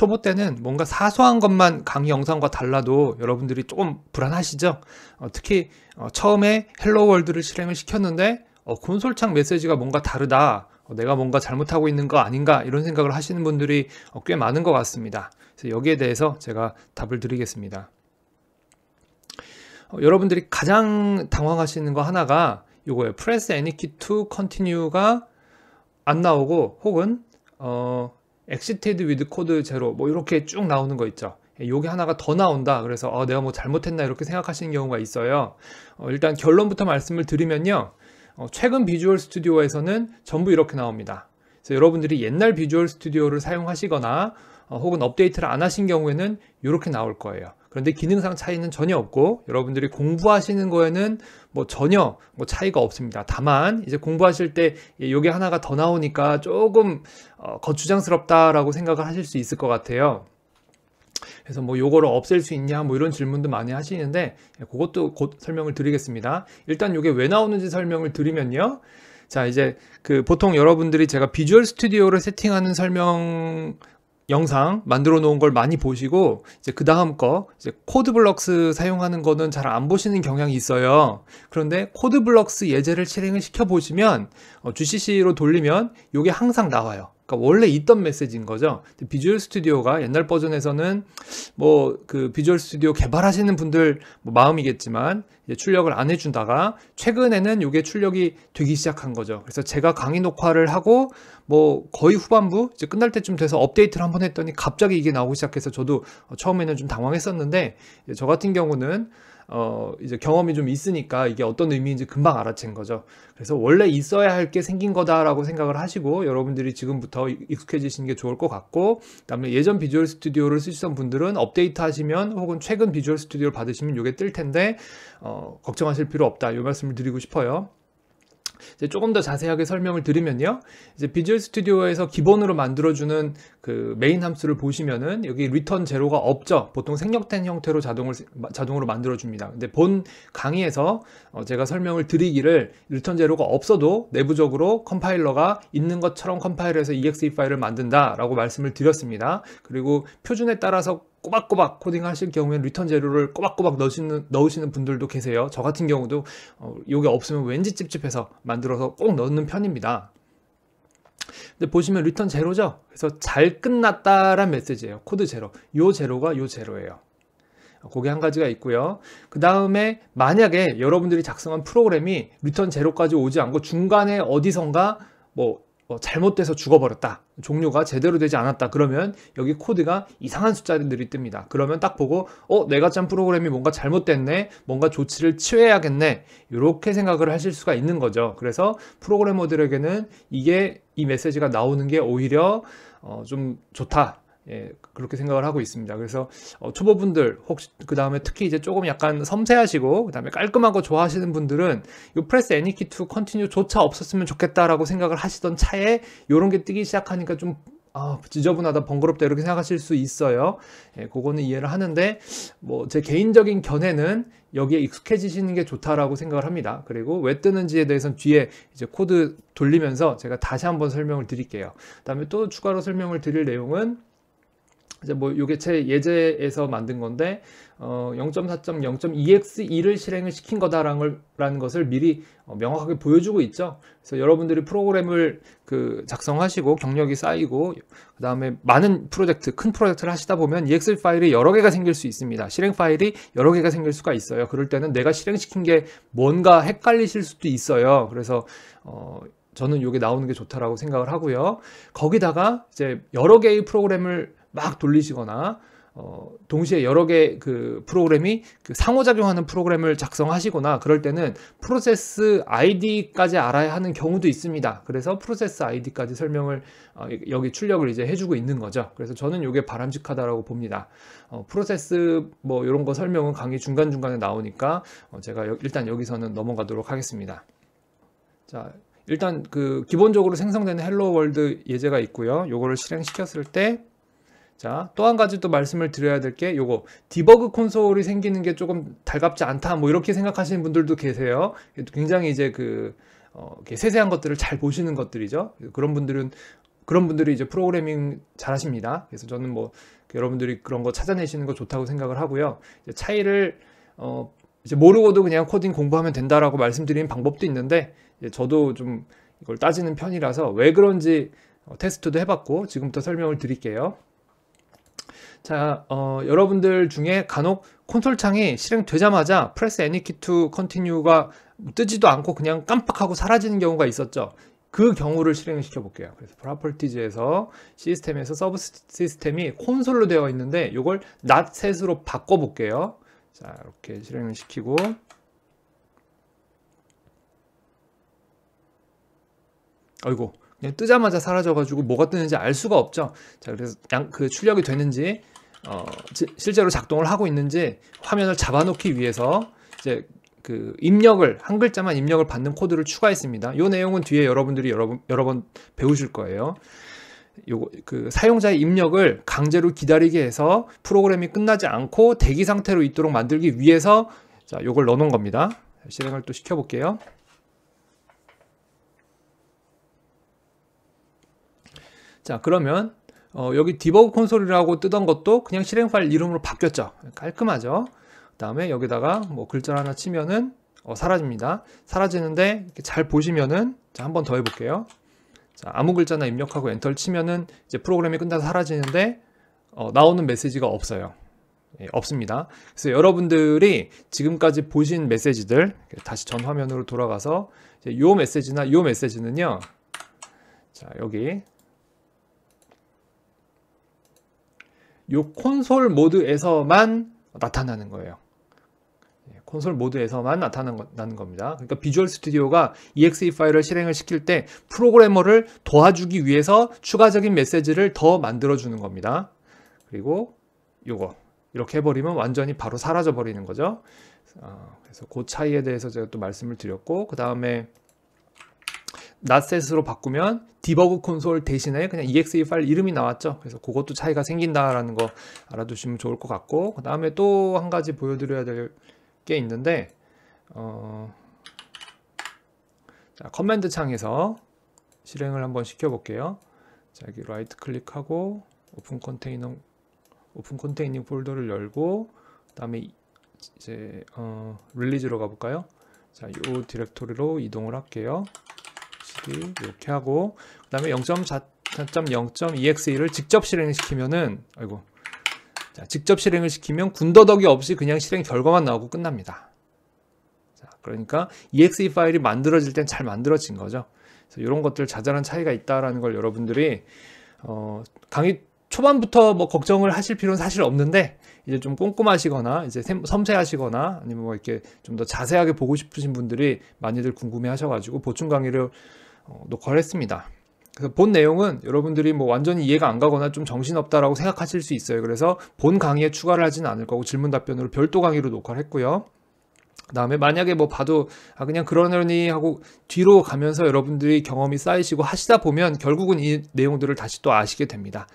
초보 때는 뭔가 사소한 것만 강의 영상과 달라도 여러분들이 조금 불안하시죠? 어, 특히 어, 처음에 Hello World를 실행을 시켰는데 어, 콘솔창 메시지가 뭔가 다르다. 어, 내가 뭔가 잘못하고 있는 거 아닌가 이런 생각을 하시는 분들이 어, 꽤 많은 것 같습니다. 그래서 여기에 대해서 제가 답을 드리겠습니다. 어, 여러분들이 가장 당황하시는 거 하나가 이거예요. Press any key to continue가 안 나오고 혹은 어, exited with code zero 뭐 이렇게 쭉 나오는 거 있죠. 요게 하나가 더 나온다. 그래서 어, 내가 뭐 잘못했나 이렇게 생각하시는 경우가 있어요. 어, 일단 결론부터 말씀을 드리면요. 어, 최근 비주얼 스튜디오에서는 전부 이렇게 나옵니다. 그래서 여러분들이 옛날 비주얼 스튜디오를 사용하시거나 어, 혹은 업데이트를 안 하신 경우에는 이렇게 나올 거예요. 그런데 기능상 차이는 전혀 없고 여러분들이 공부하시는 거에는 뭐 전혀 뭐 차이가 없습니다. 다만 이제 공부하실 때 이게 하나가 더 나오니까 조금 어, 거추장스럽다라고 생각을 하실 수 있을 것 같아요. 그래서 뭐 요거를 없앨 수 있냐 뭐 이런 질문도 많이 하시는데 그것도 곧 설명을 드리겠습니다. 일단 요게 왜 나오는지 설명을 드리면요. 자 이제 그 보통 여러분들이 제가 Visual Studio를 세팅하는 설명 영상 만들어 놓은 걸 많이 보시고 이제 그 다음 거 이제 Code::Blocks 사용하는 거는 잘 안 보시는 경향이 있어요. 그런데 Code::Blocks 예제를 실행을 시켜 보시면 어, GCC로 돌리면 이게 항상 나와요. 그러니까 원래 있던 메시지인 거죠. 비주얼 스튜디오가 옛날 버전에서는 뭐 그 비주얼 스튜디오 개발하시는 분들 뭐 마음이겠지만 출력을 안 해준다가 최근에는 이게 출력이 되기 시작한 거죠. 그래서 제가 강의 녹화를 하고 뭐 거의 후반부 이제 끝날 때쯤 돼서 업데이트를 한번 했더니 갑자기 이게 나오기 시작해서 저도 처음에는 좀 당황했었는데 저 같은 경우는 어, 이제 경험이 좀 있으니까 이게 어떤 의미인지 금방 알아챈 거죠. 그래서 원래 있어야 할 게 생긴 거다라고 생각을 하시고 여러분들이 지금부터 익숙해지시는 게 좋을 것 같고, 그다음에 예전 Visual Studio를 쓰시던 분들은 업데이트 하시면 혹은 최근 Visual Studio를 받으시면 이게 뜰 텐데, 어, 걱정하실 필요 없다. 이 말씀을 드리고 싶어요. 조금 더 자세하게 설명을 드리면요. 이제 Visual Studio에서 기본으로 만들어주는 그 메인 함수를 보시면은 여기 return zero가 없죠. 보통 생략된 형태로 자동을 자동으로 만들어줍니다. 근데 본 강의에서 어 제가 설명을 드리기를 return zero가 없어도 내부적으로 컴파일러가 있는 것처럼 컴파일해서 exe 파일을 만든다라고 말씀을 드렸습니다. 그리고 표준에 따라서 꼬박꼬박 코딩 하실 경우에는 return zero를 꼬박꼬박 넣으시는, 넣으시는 분들도 계세요. 저 같은 경우도 어, 이게 없으면 왠지 찝찝해서 만들어서 꼭 넣는 편입니다. 근데 보시면 return zero죠? 그래서 잘 끝났다란 메시지예요. code zero. 요 zero가 요 zero예요. 그게 한 가지가 있고요. 그 다음에 만약에 여러분들이 작성한 프로그램이 return zero까지 오지 않고 중간에 어디선가 뭐뭐 잘못돼서 죽어버렸다. 종료가 제대로 되지 않았다. 그러면 여기 코드가 이상한 숫자들이 뜹니다. 그러면 딱 보고 어 내가 짠 프로그램이 뭔가 잘못됐네. 뭔가 조치를 취해야겠네. 이렇게 생각을 하실 수가 있는 거죠. 그래서 프로그래머들에게는 이게 이 메시지가 나오는 게 오히려 어, 좀 좋다. 예, 그렇게 생각을 하고 있습니다. 그래서 어, 초보분들 혹시 그 다음에 특히 이제 조금 약간 섬세하시고 그 다음에 깔끔한 거 좋아하시는 분들은 이 press any key to continue조차 없었으면 좋겠다라고 생각을 하시던 차에 이런 게 뜨기 시작하니까 좀 아, 지저분하다, 번거롭다, 이렇게 생각하실 수 있어요. 예, 그거는 이해를 하는데, 뭐, 제 개인적인 견해는 여기에 익숙해지시는 게 좋다라고 생각을 합니다. 그리고 왜 뜨는지에 대해서는 뒤에 이제 코드 돌리면서 제가 다시 한번 설명을 드릴게요. 그 다음에 또 추가로 설명을 드릴 내용은 이제 뭐 요게 제 예제에서 만든 건데 어 0.4.0.2x2를 실행을 시킨 거다라는 것을 미리 어 명확하게 보여주고 있죠. 그래서 여러분들이 프로그램을 그 작성하시고 경력이 쌓이고 그 다음에 많은 프로젝트, 큰 프로젝트를 하시다 보면 EXL 파일이 여러 개가 생길 수 있습니다. 실행 파일이 여러 개가 생길 수가 있어요. 그럴 때는 내가 실행시킨 게 뭔가 헷갈리실 수도 있어요. 그래서 어 저는 이게 나오는 게 좋다라고 생각을 하고요. 거기다가 이제 여러 개의 프로그램을 막 돌리시거나 어, 동시에 여러 개 그 프로그램이 그 상호작용하는 프로그램을 작성하시거나 그럴 때는 프로세스 아이디까지 알아야 하는 경우도 있습니다. 그래서 프로세스 아이디까지 설명을 어, 여기 출력을 이제 해주고 있는 거죠. 그래서 저는 이게 바람직하다라고 봅니다. 어, 프로세스 뭐 이런 거 설명은 강의 중간 중간에 나오니까 어, 제가 여, 일단 여기서는 넘어가도록 하겠습니다. 자. 일단 그 기본적으로 생성되는 Hello World 예제가 있고요. 요거를 실행시켰을 때 자, 또 한 가지 또 말씀을 드려야 될 게 요거 디버그 콘솔이 생기는 게 조금 달갑지 않다 뭐 이렇게 생각하시는 분들도 계세요. 굉장히 이제 그 어, 세세한 것들을 잘 보시는 것들이죠. 그런 분들은 그런 분들이 이제 프로그래밍 잘 하십니다. 그래서 저는 뭐 여러분들이 그런 거 찾아내시는 거 좋다고 생각을 하고요. 차이를 어 이제 모르고도 그냥 코딩 공부하면 된다라고 말씀드리는 방법도 있는데 저도 좀 이걸 따지는 편이라서 왜 그런지 어, 테스트도 해봤고 지금부터 설명을 드릴게요. 자, 어, 여러분들 중에 간혹 콘솔 창이 실행되자마자 press any key to continue가 뜨지도 않고 그냥 깜빡하고 사라지는 경우가 있었죠. 그 경우를 실행을 시켜 볼게요. 그래서 Properties에서 시스템에서 서브 시스템이 콘솔로 되어 있는데 이걸 Not Set으로 바꿔 볼게요. 자, 이렇게 실행을 시키고 아이고 그냥 뜨자마자 사라져가지고 뭐가 뜨는지 알 수가 없죠. 자, 그래서 양, 그 출력이 되는지 어, 지, 실제로 작동을 하고 있는지 화면을 잡아놓기 위해서 이제 그 입력을 한 글자만 입력을 받는 코드를 추가했습니다. 이 내용은 뒤에 여러분들이 여러 번 여러 번 배우실 거예요. 요거 그 사용자의 입력을 강제로 기다리게 해서 프로그램이 끝나지 않고 대기 상태로 있도록 만들기 위해서 자, 요걸 넣어 놓은 겁니다. 실행을 또 시켜 볼게요. 자, 그러면 어, 여기 디버그 콘솔이라고 뜨던 것도 그냥 실행 파일 이름으로 바뀌었죠. 깔끔하죠. 그 다음에 여기다가 뭐 글자 하나 치면은 어, 사라집니다. 사라지는데 잘 보시면은 자, 한번 더 해볼게요. 자, 아무 글자나 입력하고 엔터를 치면은 이제 프로그램이 끝나서 사라지는데 어, 나오는 메시지가 없어요. 예, 없습니다. 그래서 여러분들이 지금까지 보신 메시지들 다시 전 화면으로 돌아가서 이 메시지나 이 메시지는요. 자 여기 이 콘솔 모드에서만 나타나는 거예요. 예, 콘솔 모드에서만 나타나는 겁니다. 그러니까 Visual Studio가 exe 파일을 실행을 시킬 때 프로그래머를 도와주기 위해서 추가적인 메시지를 더 만들어 주는 겁니다. 그리고 요거 이렇게 해버리면 완전히 바로 사라져 버리는 거죠. 어, 그래서 그 차이에 대해서 제가 또 말씀을 드렸고 그 다음에 Not Set으로 바꾸면 디버그 콘솔 대신에 그냥 exe 파일 이름이 나왔죠. 그래서 그것도 차이가 생긴다라는 거 알아두시면 좋을 것 같고 그 다음에 또 한 가지 보여드려야 될 게 있는데 어, 자, command 창에서 실행을 한번 시켜볼게요. 자, 여기 right click하고 open container open containing folder를 열고 그 다음에 이제 어, Release로 가볼까요? 자, 이 디렉토리로 이동을 할게요. 이렇게 하고 그 다음에 0.4.0.exe를 직접 실행시키면은 아이고 자, 직접 실행을 시키면 군더더기 없이 그냥 실행 결과만 나오고 끝납니다. 자, 그러니까 exe 파일이 만들어질 땐 잘 만들어진 거죠. 그래서 이런 것들 자잘한 차이가 있다라는 걸 여러분들이 어, 강의 초반부터 뭐 걱정을 하실 필요는 사실 없는데 이제 좀 꼼꼼하시거나 이제 섬세하시거나 아니면 뭐 이렇게 좀 더 자세하게 보고 싶으신 분들이 많이들 궁금해 하셔가지고 보충 강의를 어, 녹화를 했습니다. 그래서 본 내용은 여러분들이 뭐 완전히 이해가 안 가거나 좀 정신없다라고 생각하실 수 있어요. 그래서 본 강의에 추가를 하지는 않을 거고 질문 답변으로 별도 강의로 녹화를 했고요. 그 다음에 만약에 뭐 봐도 아 그냥 그러려니 하고 뒤로 가면서 여러분들이 경험이 쌓이시고 하시다 보면 결국은 이 내용들을 다시 또 아시게 됩니다.